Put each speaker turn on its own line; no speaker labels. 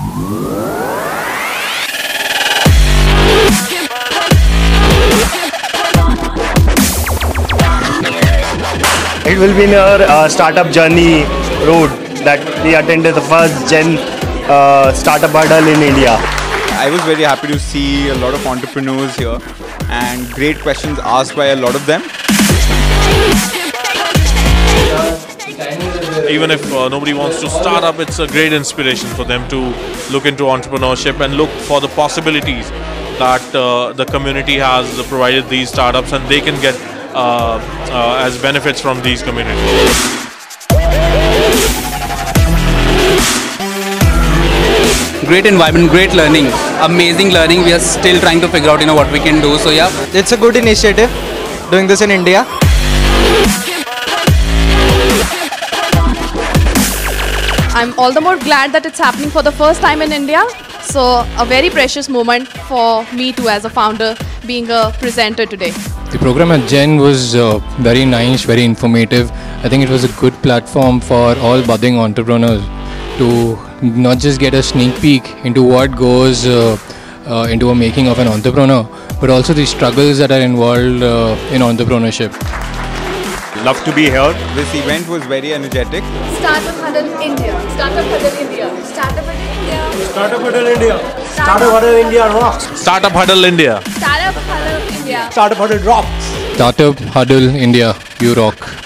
It will be near uh, startup journey road that we attended the first gen uh, startup Huddle in India.
I was very happy to see a lot of entrepreneurs here and great questions asked by a lot of them.
Even if uh, nobody wants to start up, it's a great inspiration for them to look into entrepreneurship and look for the possibilities that uh, the community has provided these startups and they can get uh, uh, as benefits from these communities.
great environment, great learning, amazing learning. We are still trying to figure out, you know, what we can do. So yeah,
It's a good initiative doing this in India.
I'm all the more glad that it's happening for the first time in India. So, a very precious moment for me too, as a founder, being a presenter today.
The program at Gen was uh, very nice, very informative. I think it was a good platform for all budding entrepreneurs to not just get a sneak peek into what goes uh, uh, into a making of an entrepreneur, but also the struggles that are involved uh, in entrepreneurship.
Love to be here. This event was very energetic.
Startup Huddle India. Startup Huddle India. Startup Huddle India.
Startup Huddle India. Startup Huddle India rocks.
Startup Huddle India.
Startup Huddle India.
Startup Huddle rocks.
Startup Huddle India, you rock.